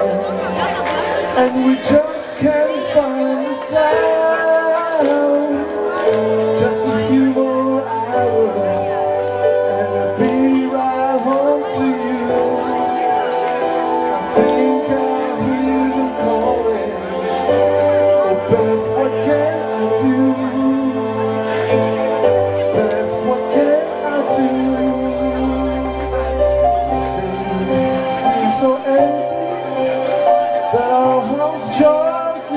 And we just can't find the sound.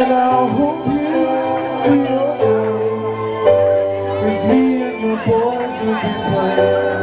And I hope you do your Cause me and my boys will be playing